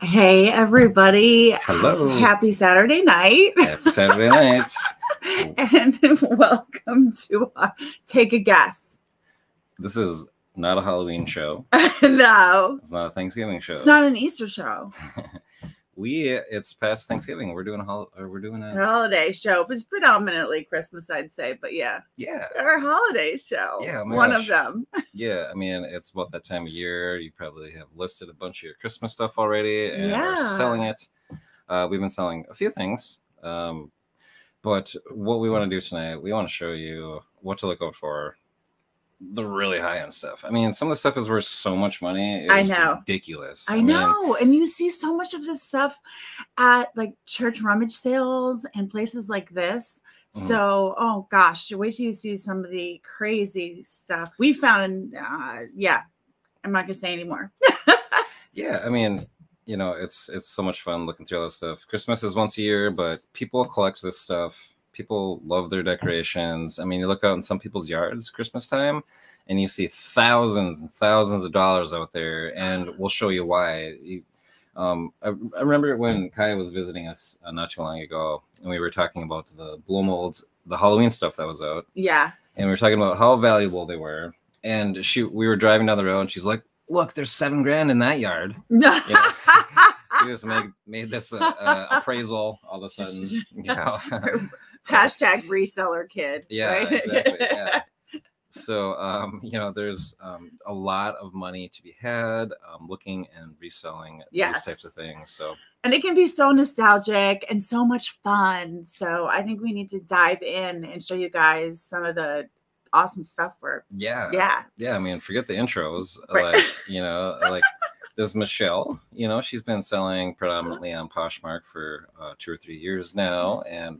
Hey, everybody. Hello. Happy Saturday night. Happy Saturday nights. and welcome to uh, Take a Guess. This is not a Halloween show. no, It's not a Thanksgiving show. it's not an Easter show, we it's past Thanksgiving. We're doing a hol- or we're doing a holiday show. It's predominantly Christmas, I'd say, but yeah, yeah our holiday show. Yeah, oh one gosh. of them. yeah. I mean, it's about that time of year. You probably have listed a bunch of your Christmas stuff already and Yeah. selling it. Uh, we've been selling a few things, um, but what we want to do tonight, we want to show you what to look out for. The really high end stuff. I mean, some of the stuff is worth so much money. I know. ridiculous. I mean, know. And you see so much of this stuff at like church rummage sales and places like this. Mhm. So, oh gosh, wait till you see some of the crazy stuff we found. Uh, yeah, I'm not gonna say anymore. yeah i mean you know it's it's so much fun looking through all this stuff christmas is once a year but people collect this stuff people love their decorations i mean you look out in some people's yards christmas time and you see thousands and thousands of dollars out there and we'll show you why you, um, I, I remember when Kaya was visiting us uh, not too long ago, and we were talking about the blow molds, the Halloween stuff that was out, Yeah. and we were talking about how valuable they were. And she, we were driving down the road, and she's like, "Look, there's seven grand in that yard." No. Yeah. She just made made this uh, uh, appraisal all of a sudden. You know. Hashtag reseller kid. yeah, right? exactly. Yeah. So um, you know, there's um, a lot of money to be had um, looking and reselling Yes. these types of things. So and it can be so nostalgic and so much fun. So I think we need to dive in and show you guys some of the awesome stuff we're yeah, yeah. yeah. I mean, forget the intros. Right. Like you know, like there's Michelle. You know, she's been selling predominantly on Poshmark for uh, two or three years now, and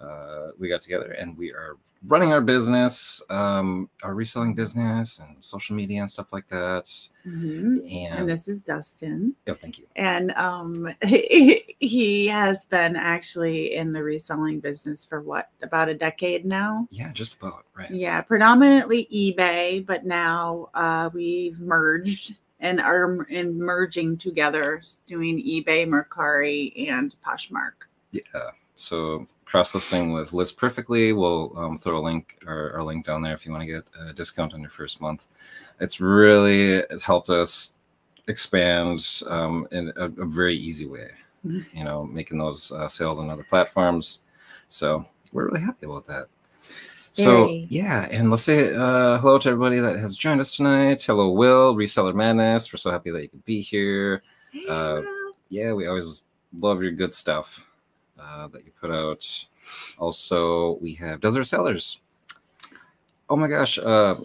uh, we got together and we are running our business, um, our reselling business, and social media and stuff like that. Mhm. And, And this is Dustin. oh, thank you. and um he, he has been actually in the reselling business for what about a decade now Yeah, just about right. yeah predominantly ebay but now uh we've merged and are in merging together doing ebay mercari and poshmark Yeah. So cross listing with List Perfectly. We'll um, throw a link or our link down there if you want to get a discount on your first month. It's really it's helped us expand um, in a, a very easy way. You know, making those uh, sales on other platforms. So we're really happy about that. So Very. yeah, and let's say uh, hello to everybody that has joined us tonight. Hello, Will, Reseller Madness. We're so happy that you could be here Uh, yeah, we always love your good stuff uh, that you put out. Also, we have Desert Sellers. Oh my gosh, uh,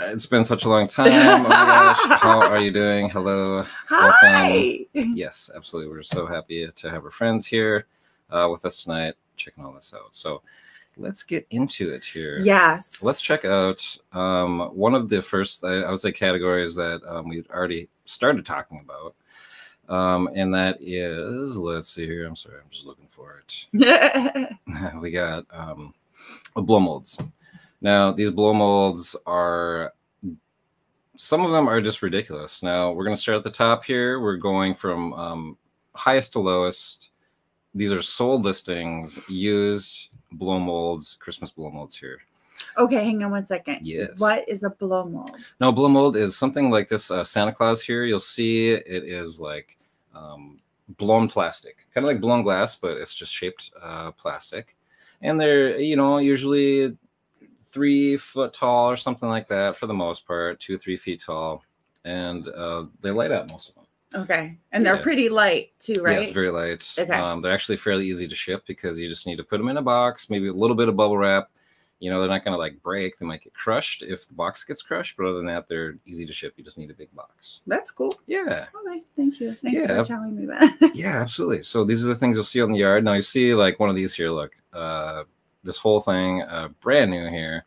it's been such a long time. Oh my gosh, how are you doing? Hello. hi Yes, absolutely. We're so happy to have our friends here uh, with us tonight, checking all this out. So let's get into it here. yes Let's check out um, one of the first, I, I would say, categories that um, we'd already started talking about. Um, and that is, let's see here. I'm sorry, I'm just looking for it. we got um, blow molds. Now, these blow molds are, some of them are just ridiculous. Now, we're going to start at the top here. We're going from um, highest to lowest. These are sold listings, used blow molds, Christmas blow molds here. okay hang on one second Yes. what is a blow mold No, blow mold is something like this uh, Santa Claus here. You'll see it is like um, blown plastic, kind of like blown glass, but it's just shaped uh, plastic. And they're, you know, usually three foot tall or something like that for the most part, two, three feet tall. And uh, they light up most of them. okay and they're Yeah. pretty light too right Yes, very light. Okay. Um, they're actually fairly easy to ship because you just need to put them in a box, maybe a little bit of bubble wrap. You know, they're not going to like break. They might get crushed if the box gets crushed, but other than that, they're easy to ship. You just need a big box. that's cool Yeah. Okay, thank you. Thanks Yeah. for telling me that. Yeah, absolutely. So these are the things you'll see on the yard. Now you see like one of these here. Look, uh, this whole thing, uh, brand new here,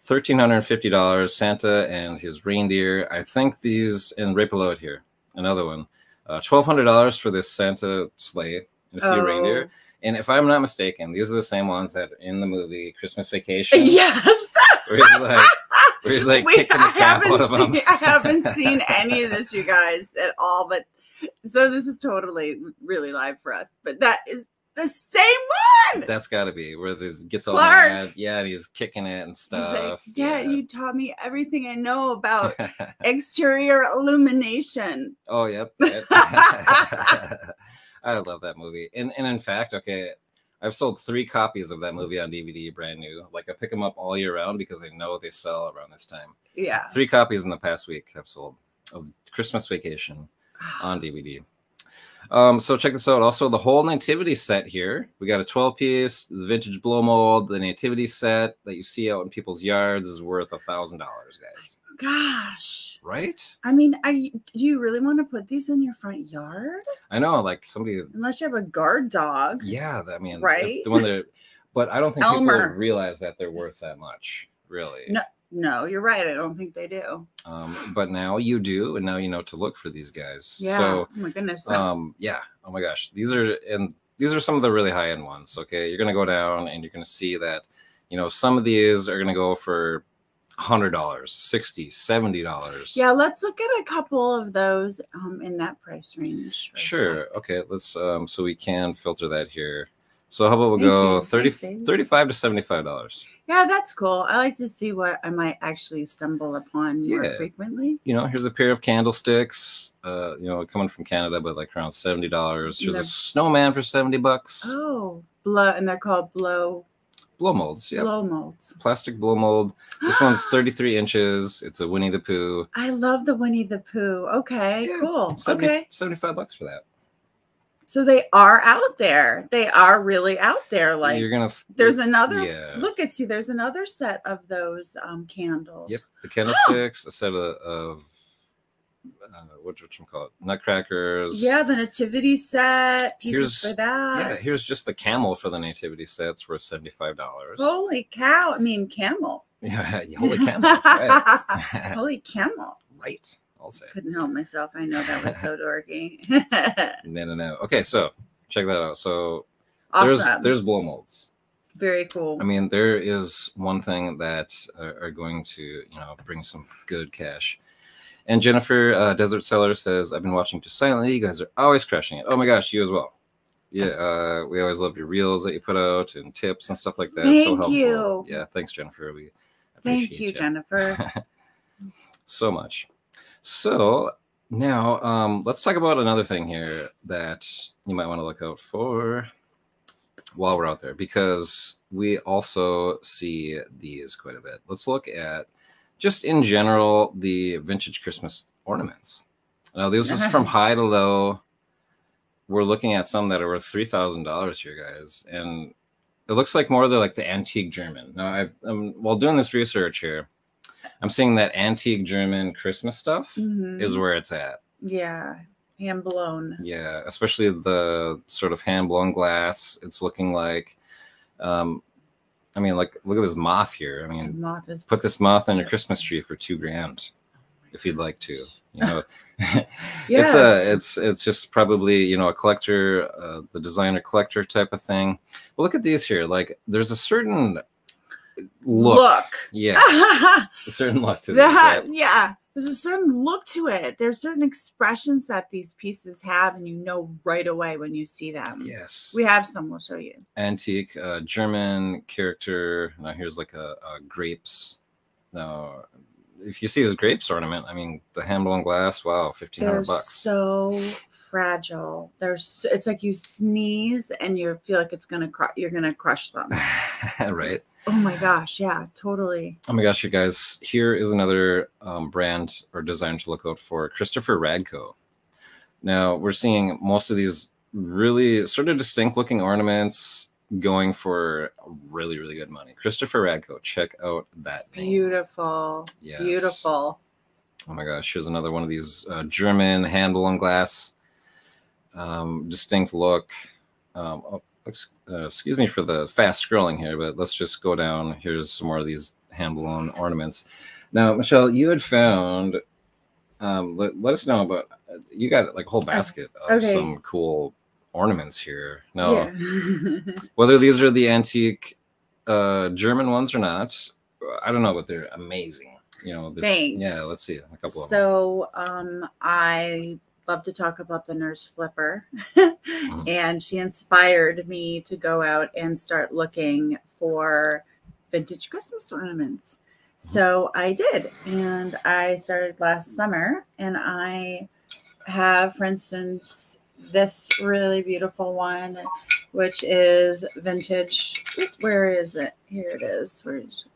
thirteen hundred and fifty dollars. Santa and his reindeer. I think these and right below it here, another one, uh, twelve hundred dollars for this Santa sleigh and a few Oh. reindeer. And if I'm not mistaken, these are the same ones that in the movie Christmas Vacation. yes. Where he's like, where he's like Wait, kicking the I crap out haven't of them. seen I haven't seen any of this, you guys, at all. But so this is totally really live for us, but that is the same one. That's got to be where this gets all Clark. mad. Yeah, and he's kicking it and He's like, stuff. Dad, yeah. you taught me everything I know about exterior illumination. oh, yep. yep. I love that movie. And and in fact, okay, I've sold three copies of that movie on DVD, brand new. Like I pick them up all year round because I know they sell around this time. Yeah. Three copies in the past week I've sold of Christmas Vacation on DVD. Um, so check this out. Also, the whole nativity set here. We got a 12 piece, the vintage blow mold. The nativity set that you see out in people's yards is worth a thousand dollars, guys. Gosh. Right? I mean, I, do you really want to put these in your front yard? I know, like somebody. Unless you have a guard dog. Yeah, I mean, Right? The one that, but I don't think Elmer. people realize that they're worth that much, really. No. No, you're right. I don't think they do. Um, but now you do, and now you know to look for these guys. Yeah. So oh my goodness. um yeah oh my gosh these are and these are some of the really high end ones okay you're gonna go down and you're gonna see that you know some of these are gonna go for hundred dollars sixty, seventy dollars yeah, let's look at a couple of those um, in that price range. sure okay let's um so we can filter that here so how about Thank go you. 30 35 to 75 dollars Yeah, that's cool. I like to see what I might actually stumble upon more Yeah. frequently. you know here's a pair of candlesticks uh you know coming from canada but like around 70 dollars here's a snowman for 70 bucks Oh, blow, and they're called blow blow molds yeah blow molds. plastic blow mold this one's 33 inches it's a winnie the pooh I love the Winnie the Pooh. Okay, Yeah, cool. 70 okay, 75 bucks for that so they are out there. They are really out there. Like you're gonna f- there's another. yeah. Look at see. There's another set of those um candles. yep the candlesticks a set of, of uh, what what you call it nutcrackers Yeah, the nativity set pieces Here's- for that. yeah here's just the camel for the nativity sets worth 75 dollars Holy cow! I mean, camel. yeah holy camel right. Holy camel. right i'll say Couldn't help myself. I know that was so dorky. no no no okay so check that out so awesome. there's there's blow molds Very cool. I mean, there is one thing that are, are going to, you know, bring some good cash. And Jennifer uh, Desert Seller says, "I've been watching just silently. You guys are always crushing it. Oh my gosh, you as well. Yeah, uh, we always love your reels that you put out and tips and stuff like that. so Thank helpful. you. Yeah, thanks, Jennifer. We Thank appreciate you. Jennifer. so much. So now um, let's talk about another thing here that you might want to look out for while we're out there because we also see these quite a bit. Let's look at just in general the vintage Christmas ornaments. Now this is from high to low. We're looking at some that are worth three thousand dollars here, guys, and it looks like more they're like the antique German. Now, I've, um, while doing this research here, I'm seeing that antique German Christmas stuff Mhm. is where it's at. yeah, hand blown. Yeah, especially the sort of hand blown glass. It's looking like, um, I mean, like look at this moth here. I The mean, moth is put this moth on your Christmas tree for two grand, if you'd like to. You know, it's a, it's it's just probably you know a collector, uh, the designer collector type of thing. But look at these here. Like, there's a certain look. look. Yeah, a certain look to that right? yeah there's a certain look to it there's certain expressions that these pieces have and you know right away when you see them Yes. we have some we'll show you antique uh, German character. Now here's like a, a grapes. Now, if you see this grapes ornament, I mean the hand blown glass. Wow, fifteen they're bucks. so fragile they're so, it's like you sneeze and you feel like it's gonna cru- you're gonna crush them right. Oh my gosh yeah totally Oh my gosh, you guys! Here is another um, brand or design to look out for: Christopher Radko. Now we're seeing most of these really sort of distinct looking ornaments going for really, really good money. Christopher Radko, check out that name. beautiful Yes. beautiful Oh my gosh, here's another one of these uh, German hand blown glass, um, distinct look. Um, oh, uh, excuse me for the fast scrolling here, but let's just go down. Here's some more of these hand blown ornaments. Now, Michelle, you had found. Um, let, let us know about. You got like a whole basket of okay. some cool ornaments here. Now, yeah whether these are the antique uh, German ones or not, I don't know, but they're amazing. You know, yeah. Let's see a couple of them. So um I love to talk about the nurse flipper. Mhm. and she inspired me to go out and start looking for vintage Christmas ornaments. So I did. And I started last summer. And I have, for instance, this really beautiful one, which is vintage. Where is it? Here it is. Where is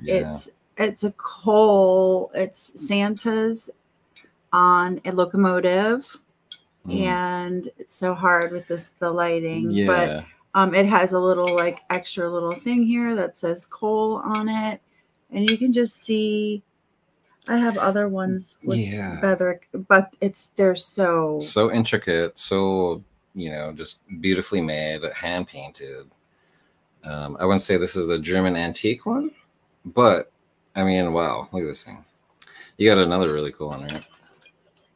Yeah. it's it's a coal it's santa's on a locomotive Mm. and it's so hard with this the lighting yeah. but um it has a little like extra little thing here that says coal on it and you can just see i have other ones with yeah. feather but it's they're so so intricate, so you know, just beautifully made, hand painted. Um, I wouldn't say this is a German antique one, but I mean, wow, look at this thing. You got another really cool one, right?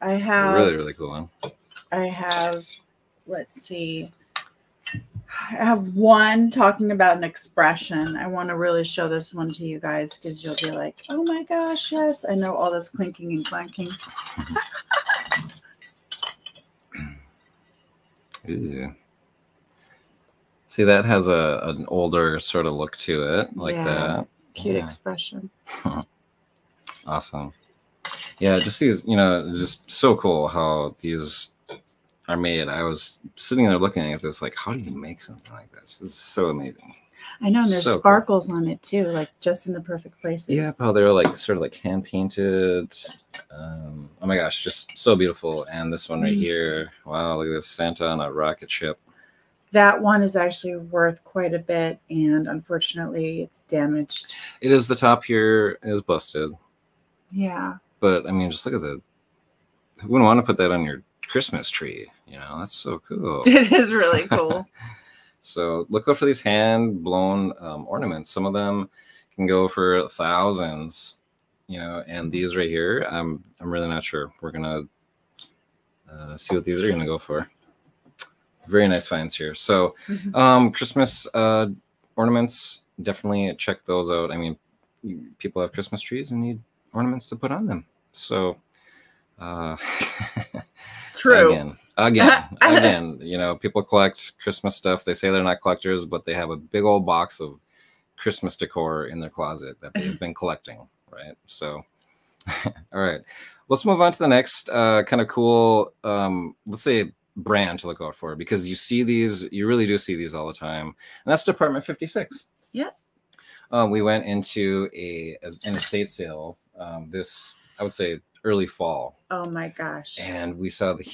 I A have really, really cool one. I have, let's see, I have one talking about an expression. I want to really show this one to you guys because you'll be like, oh my gosh, yes, I know all this clinking and clanking. See, that has a an older sort of look to it, like Yeah. that. Cute Yeah. expression. Awesome. Yeah, just these, you know, just so cool how these are made. I was sitting there looking at this, like, how do you make something like this? This is so amazing. I know, and there's So cool. sparkles on it too, like just in the perfect places. Yeah, how they're like sort of like hand painted. Um, oh my gosh, just so beautiful. And this one right Mm. here, wow, look at this Santa on a rocket ship. That one is actually worth quite a bit, and unfortunately, it's damaged. It is the top here is busted, Yeah. But I mean, just look at the. Who wouldn't want to put that on your Christmas tree? You know, that's so cool. It is really cool. So look out for these hand blown um, ornaments. Some of them can go for thousands, you know, and these right here, I'm I'm really not sure. We're gonna uh, see what these are gonna go for. Very nice finds here. So Mhm. um, Christmas uh, ornaments, definitely check those out. I mean, you- people have Christmas trees and need ornaments to put on them. So. Uh, True. Again, again, again. You know, people collect Christmas stuff. They say they're not collectors, but they have a big old box of Christmas decor in their closet that they've been collecting. Right. So, all right, let's move on to the next uh, kind of cool, um, let's say, brand to look out for because you see these, you really do see these all the time, and that's Department Fifty Six. Yep. Um, we went into a an estate sale. Um, this, I would say, early fall Oh my gosh. and we saw the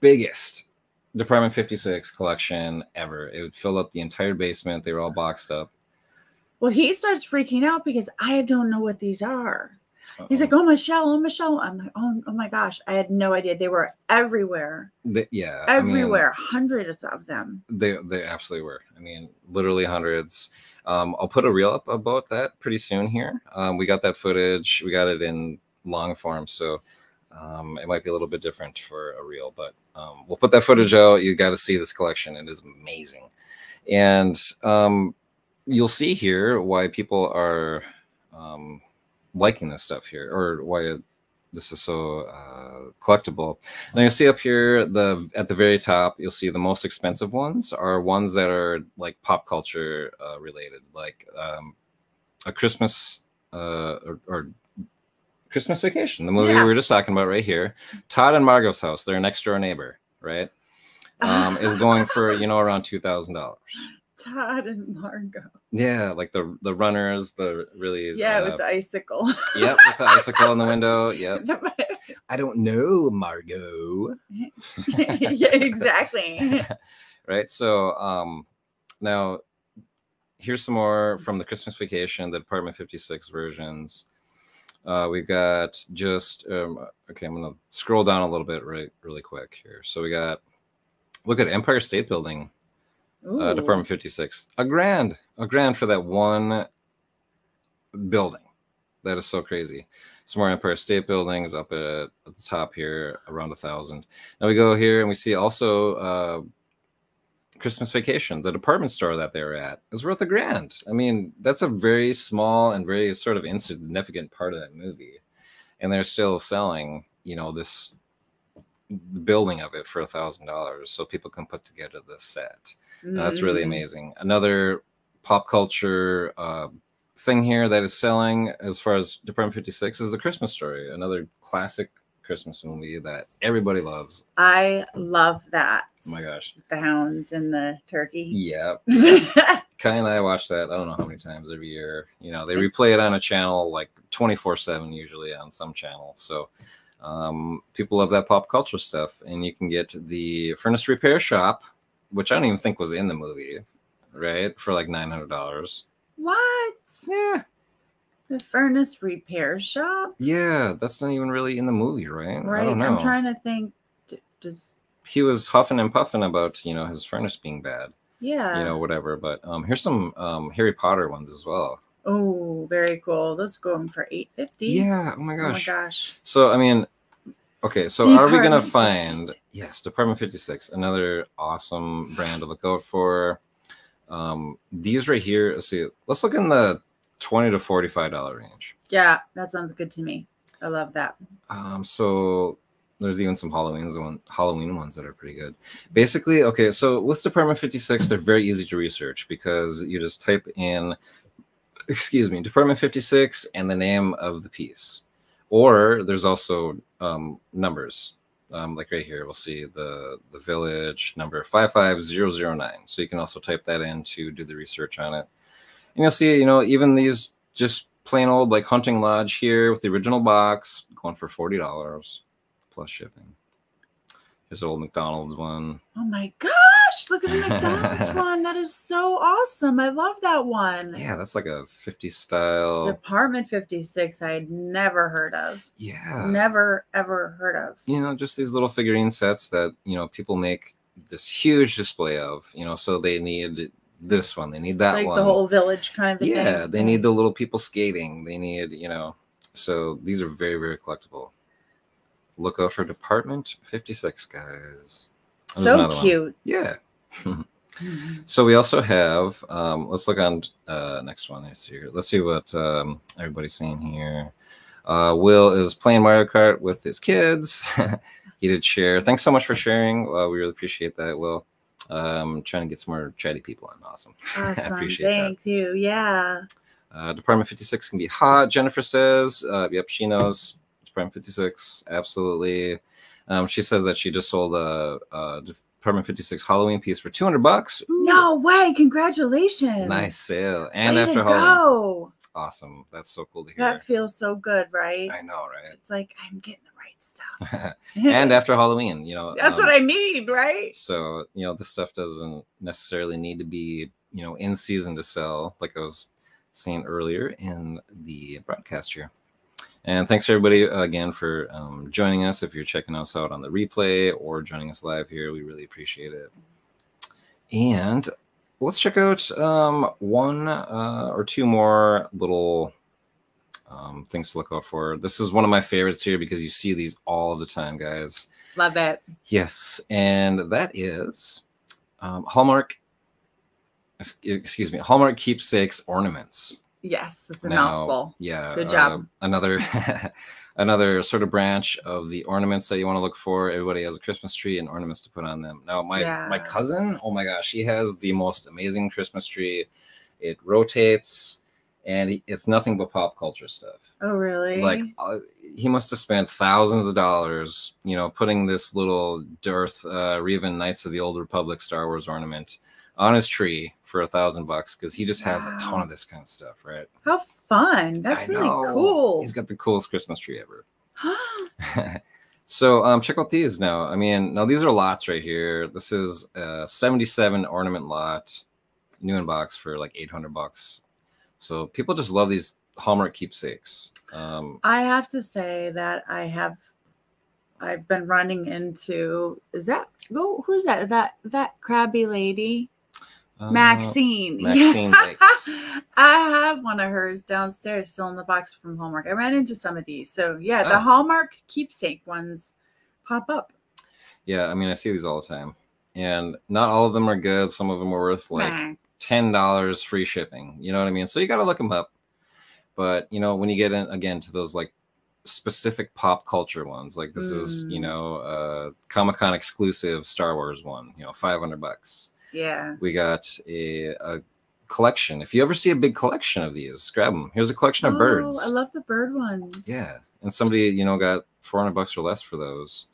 biggest Department 56 collection ever. It would fill up the entire basement. They were all boxed up. Well, he starts freaking out because I don't know what these are. He's like, Uh-oh. "Oh, Michelle, oh, Michelle." I'm like, "Oh, oh my gosh!" I had no idea they were everywhere, They- yeah, I mean, everywhere, hundreds of them. they they absolutely were. I mean, literally hundreds. Um, I'll put a reel up about that pretty soon here. Um, we got that footage. We got it in long form, so um, it might be a little bit different for a reel, but um, we'll put that footage out. You got to see this collection. It is amazing, and um, you'll see here why people are um, liking this stuff here, or why this is so uh, collectible. Now you see up here the at the very top, you'll see the most expensive ones are ones that are like pop culture uh, related, like um, a Christmas uh, or, or Christmas Vacation, the movie Yeah. we were just talking about right here. Todd and Margot's house, their next door neighbor, right, um, is going for you know around two thousand dollars. Todd and Margot. Yeah, like the the runners, the really Yeah, uh, with the icicle. yep, with the icicle in the window. Yep. I don't know, Margot. yeah, exactly. right. So um now here's some more from the Christmas vacation, the Department 56 versions. Uh, we've got just um, okay. I'm gonna scroll down a little bit, right, really quick here. So we got look at Empire State Building, uh, Department 56. A grand, a grand for that one building. That is so crazy. Some more Empire State Buildings up at, at the top here, around a thousand. Now we go here and we see also uh, Christmas Vacation, the department store that they were at, is worth a grand. I mean, that's a very small and very sort of insignificant part of that movie, and they're still selling you know this building of it for a thousand dollars so people can put together this set Now, that's really Mm. amazing another pop culture uh, thing here that is selling as far as department 56 is the christmas story another classic christmas movie that everybody loves I love that. oh my gosh The hounds and the turkey. yeah Kai and I watch that I don't know how many times every year. You know, they replay it on a channel like 24 7 usually on some channel. So um, people love that pop culture stuff. And you can get the Furnace Repair Shop, which I don't even think was in the movie, right? For like $900. what? Yeah. The furnace repair shop? Yeah. That's not even really in the movie, right? Right. I don't know. I'm trying to think. Does he was huffing and puffing about, you know, his furnace being bad, yeah. you know, whatever. But um, here's some um, Harry Potter ones as well. Oh, very cool. Those go for eight fifty. Yeah. Oh my gosh. Oh my gosh. So I mean, okay. So are we gonna find 56. yes, Department Fifty Six, another awesome brand to look out for. Um, these right here. Let's see. Let's look in the twenty to forty-five dollar range. Yeah, that sounds good to me. I love that. Um, so there's even some Halloween's one Halloween ones that are pretty good. Basically, okay. So with Department Fifty Six, they're very easy to research because you just type in, excuse me, Department Fifty Six and the name of the piece. Or there's also um, numbers, um, like right here. We'll see the the village number five five zero zero nine. So you can also type that in to do the research on it. And you'll see, you know, even these just plain old like hunting lodge here with the original box going for forty dollars plus shipping. Here's old McDonald's one. Oh my gosh! Look at the McDonald's one. That is so awesome. I love that one. Yeah, that's like a 50 style. Department 56, I had never heard of. Yeah. Never ever heard of. You know, just these little figurine sets that, you know, people make this huge display of, you know, so they need this one, they need that one. like one. the whole village kind of yeah, thing. they need the little people skating. They need, you know, so these are very, very collectible. Look out for Department 56, guys. There's so one. cute. Yeah. So we also have. Um, let's look on uh, next one. Let's see. Here. Let's see what um, everybody's saying here. Uh, Will is playing Mario Kart with his kids. he did share. Thanks so much for sharing. Uh, we really appreciate that, Will. Um, trying to get some more chatty people on. Awesome. I Awesome. appreciate that. Thank you. Yeah. Uh, Department 56 can be hot. Jennifer says, uh, yep, she knows. Department 56, absolutely. Um, she says that she just sold a, a Department 56 Halloween piece for 200 bucks. Ooh, No way. Congratulations. Nice sale. And Way after Halloween. go. Awesome. That's so cool to hear. That feels so good, right? I know, right? It's like I'm getting the right stuff. and after Halloween, you know. that's um, what I need, right? So, you know, this stuff doesn't necessarily need to be, you know, in season to sell, like I was saying earlier in the broadcast here. And thanks everybody again for um, joining us. If you're checking us out on the replay or joining us live here, we really appreciate it. And let's check out um, one uh, or two more little um, things to look out for. This is one of my favorites here because you see these all the time, guys. Love it. Yes, and that is um, Hallmark. Excuse me, Hallmark keepsakes ornaments. Yes, it's a Now, mouthful. Yeah, Good uh, job. another another sort of branch of the ornaments that you want to look for. Everybody has a Christmas tree and ornaments to put on them. Now, my my cousin, oh my gosh, he has the most amazing Christmas tree. It rotates, and it's nothing but pop culture stuff Oh, really? like uh, he must have spent thousands of dollars you know putting this little Darth uh, Revan Knights of the Old Republic Star Wars ornament on his tree for a thousand bucks because he just has a ton of this kind of stuff right How fun. That's I really know. cool. he's got the coolest Christmas tree ever so um check out these now I mean now these are lots right here this is a 77 ornament lot new in box for like 800 bucks so people just love these Hallmark keepsakes um I have to say that I have I've been running into is that who who's that? That that crabby lady? Uh, Maxine. Maxine. I have one of hers downstairs still in the box from Hallmark. I ran into some of these. So yeah, the Oh. Hallmark keepsake ones pop up. Yeah, I mean, I see these all the time, and not all of them are good. Some of them are worth like ten dollars free shipping. You know what I mean? So you got to look them up. But you know, when you get in again to those like specific pop culture ones. Like this is, you Mm. know, uh Comic Con exclusive Star Wars one, you know, 500 bucks. Yeah. We got a, a collection. If you ever see a big collection of these, grab them. Here's a collection of birds. Oh, I love the bird ones. Yeah, and somebody you know got 400 bucks or less for those.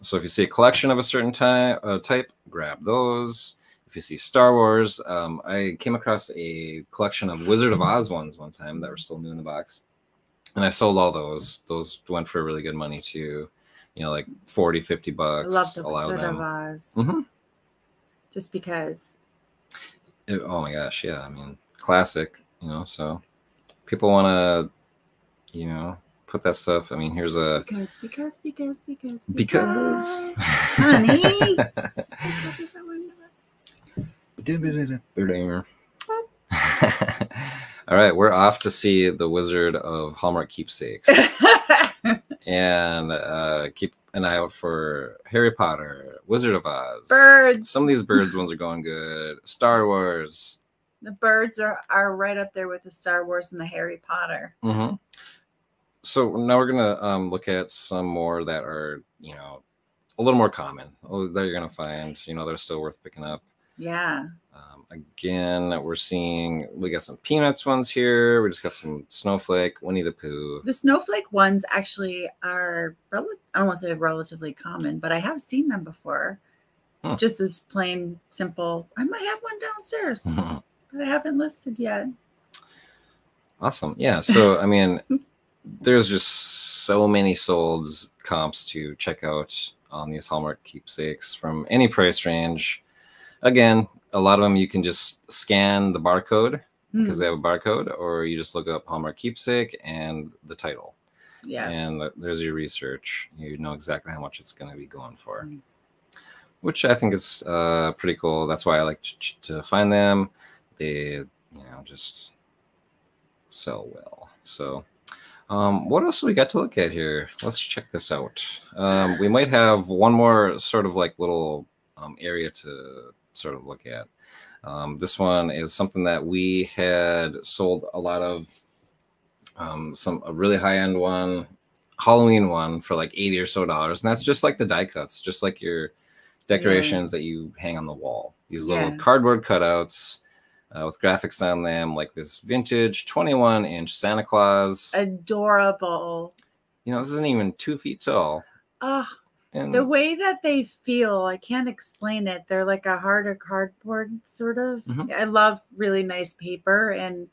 So if you see a collection of a certain type, uh, type, grab those. If you see Star Wars, um, I came across a collection of Wizard of Oz ones one time that were still new in the box, and I sold all those. Those went for really good money too. You know, like 40, 50 bucks. I love the Wizard of. Oz. Mhm. Just because. It- oh my gosh, yeah. I mean, classic. You know, so people want to, you know, put that stuff. I mean, here's a Because, because, because, because, because. honey. because of the one- All right, we're off to see the Wizard of Hallmark Keepsakes and uh, keep an eye out for Harry Potter, Wizard of Oz. birds. Some of these birds ones are going good. Star Wars. the birds are, are right up there with the Star Wars and the Harry Potter. Mm-hmm. So now we're gonna um, look at some more that are, you know, a little more common oh, that you're gonna find. You know, they're still worth picking up. Yeah. Um, again, we're seeing we got some peanuts ones here. We just got some snowflake, Winnie the Pooh. The snowflake ones actually are, rel- I don't want to say relatively common, but I have seen them before. Hmm. Just as plain, simple. I might have one downstairs, but I haven't listed yet. awesome. Yeah. So I mean, there's just so many sold comps to check out on these Hallmark keepsakes from any price range. Again, a lot of them you can just scan the barcode because they have a barcode, or you just look up Hallmark keepsake and the title. yeah. and there's your research. You know exactly how much it's going to be going for, Mm. which I think is uh, pretty cool. That's why I like ch- to find them. They, you know, just sell well. So, um, what else we got to look at here? Let's check this out. Um, we might have one more sort of like little um, area to sort of look at. Um, this one is something that we had sold a lot of um, some a really high end one, Halloween one for like eighty or so dollars, and that's just like the die cuts, just like your decorations that you hang on the wall. These little Yeah. cardboard cutouts uh, with graphics on them, like this vintage twenty-one inch Santa Claus. Adorable. you know, this isn't even two feet tall. Oh, And the way that they feel, I can't explain it. They're like a harder cardboard, sort of. Mhm. I love really nice paper, and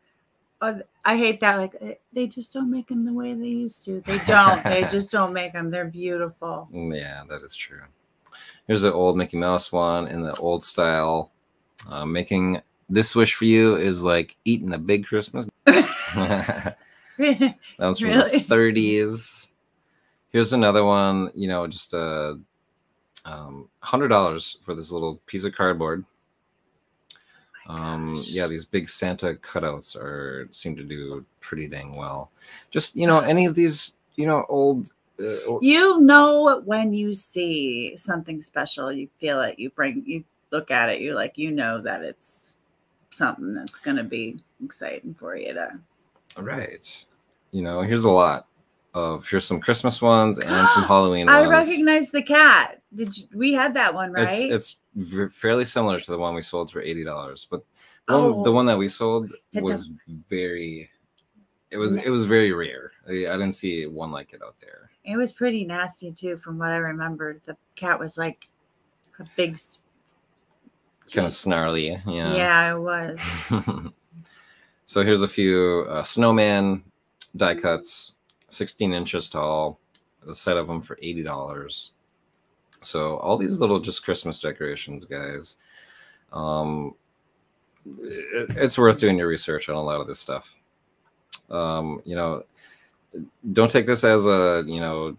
uh, I hate that. Like eh, they just don't make them the way they used to. They don't. they just don't make them. They're beautiful. Mm, Yeah, that is true. Here's the old Mickey Mouse one in the old style. Uh, making this wish for you is like eating a big Christmas. that was from Really? the 30s. Here's another one. You know, just a um, hundred dollars for this little piece of cardboard. Um, yeah, these big Santa cutouts are seem to do pretty dang well. Just you know, any of these you know old. Uh, You know when you see something special, you feel it. You bring, you look at it. you're like, you know that it's something that's gonna be exciting for you to. Right. You know, here's a lot of here's some Christmas ones and some Halloween ones. I ones. recognize the cat. Did you, we had that one right? It's it's fairly similar to the one we sold for eighty dollars, but the, one, the Oh. one that we sold Hit was very. It was it was very rare. I, I didn't see one like it out there. It was pretty nasty too, from what I remember. The cat was like a big. Kind of snarly, yeah. Yeah, it was. so here's a few uh, snowman die cuts, sixteen inches tall, a set of them for eighty dollars. So all these little just Christmas decorations, guys. Um, it- it's worth doing your research on a lot of this stuff. Um, you know, don't take this as a you know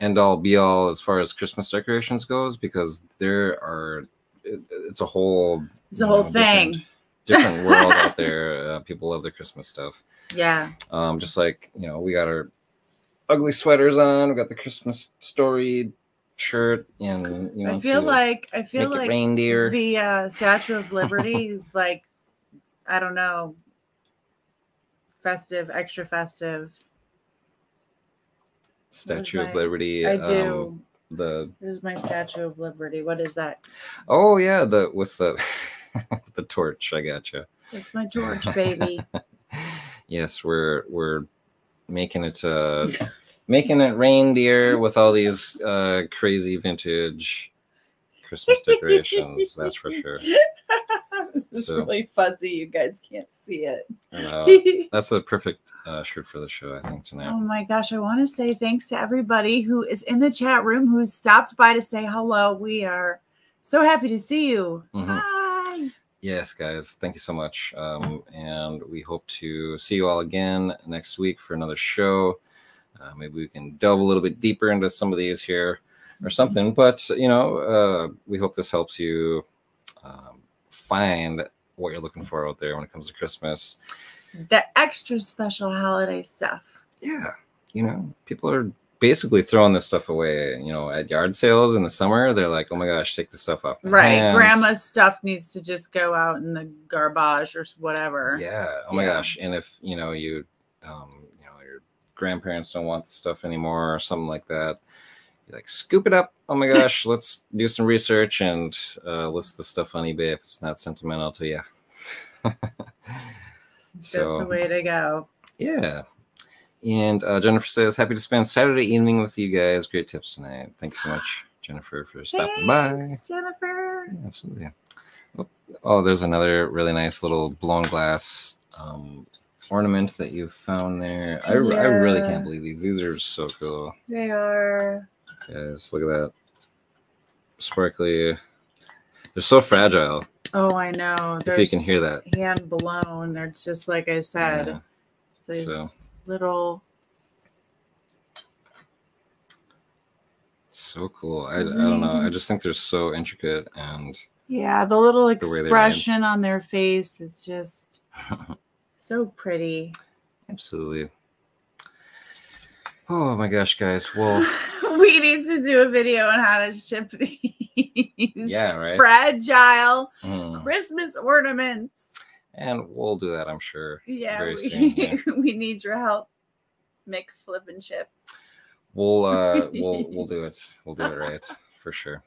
end all be all as far as Christmas decorations goes because there are it, it's a whole It's a whole know, thing. different, different world out there. Uh, people love their Christmas stuff. Yeah. Um, just like you know, we got our ugly sweaters on. We got the Christmas story shirt, and you know, I feel like I feel like reindeer. the uh, Statue of Liberty, like I don't know, festive, extra festive. Statue of my- Liberty. I um, do. the Here's my Statue of Liberty. What is that? oh yeah, the with the with the torch. I gotcha. It's my torch, baby. yes, we're we're making it uh making it reindeer with all these uh crazy vintage Christmas decorations. that's for sure. this is So- really fuzzy. You guys can't see it. Uh, that's a perfect uh, shirt for the show, I think tonight. Oh my gosh, I want to say thanks to everybody who is in the chat room who stopped by to say hello. We are so happy to see you. Mhm. Hi. Yes, guys, thank you so much. Um, and we hope to see you all again next week for another show. Uh, maybe we can delve a little bit deeper into some of these here or something. But, you know, uh, we hope this helps you um, find what you're looking for out there when it comes to Christmas. The extra special holiday stuff. Yeah. You know, people are basically throwing this stuff away, you know, at yard sales in the summer. They're like, oh my gosh, take this stuff off. Right. hands." Grandma's stuff needs to just go out in the garbage or whatever. Yeah. Oh my Yeah. gosh. And if you know you, um, you know, your grandparents don't want the stuff anymore or something like that, you like scoop it up. Oh my gosh, let's do some research and uh, list the stuff on eBay if it's not sentimental to you. That's so the way to go. yeah. And uh, Jennifer says, happy to spend Saturday evening with you guys. Great tips tonight. Thank you so much, Jennifer, for stopping by. Thanks, Jennifer. Yeah, absolutely. Oh, oh, there's another really nice little blown glass um, ornament that you found there. I, I really can't believe these. These are so cool. They are. Guys, look at that. Sparkly. They're so fragile. Oh, I know. If you can hear that. hand blown. They're just like I said. Yeah, so. Little. So cool. I, I don't know. I just think they're so intricate and Yeah, the little expression on their face is just so pretty. absolutely. Oh my gosh, guys. Well, we need to do a video on how to ship these Yeah, right? fragile mm, Christmas ornaments. And we'll do that, I'm sure. Yeah, we, soon, yeah. we need your help. Mick flip and chip. We'll uh we'll we'll do it. We'll do it right for sure.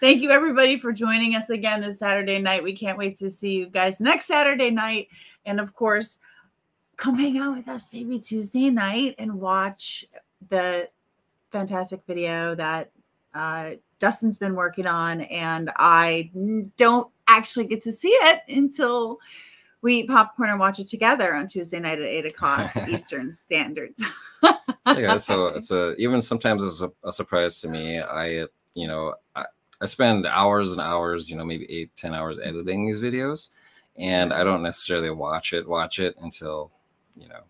Thank you everybody for joining us again this Saturday night. We can't wait to see you guys next Saturday night. And of course, come hang out with us maybe Tuesday night and watch the fantastic video that uh, Dustin's been working on. And I don't actually get to see it until we eat popcorn and watch it together on Tuesday night at eight o'clock Eastern Standard. yeah so it's a even sometimes it's a, a surprise to me i you know I, I spend hours and hours you know maybe eight ten hours editing these videos and i don't necessarily watch it watch it until you know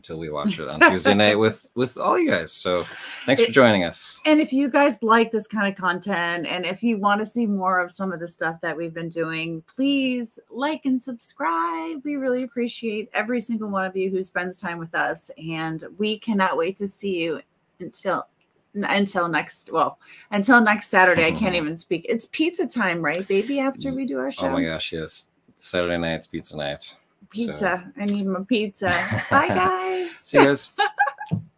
until we watch it on tuesday night with with all you guys so thanks for joining us And if you guys like this kind of content and if you want to see more of some of the stuff that we've been doing, please like and subscribe. We really appreciate every single one of you who spends time with us. And we cannot wait to see you until until next well until next Saturday. I can't mm-hmm. even speak. It's pizza time, right, baby? After mm-hmm. we do our show. oh my gosh yes saturday night's pizza night Pizza. So. I need my pizza. Bye, guys. See you guys.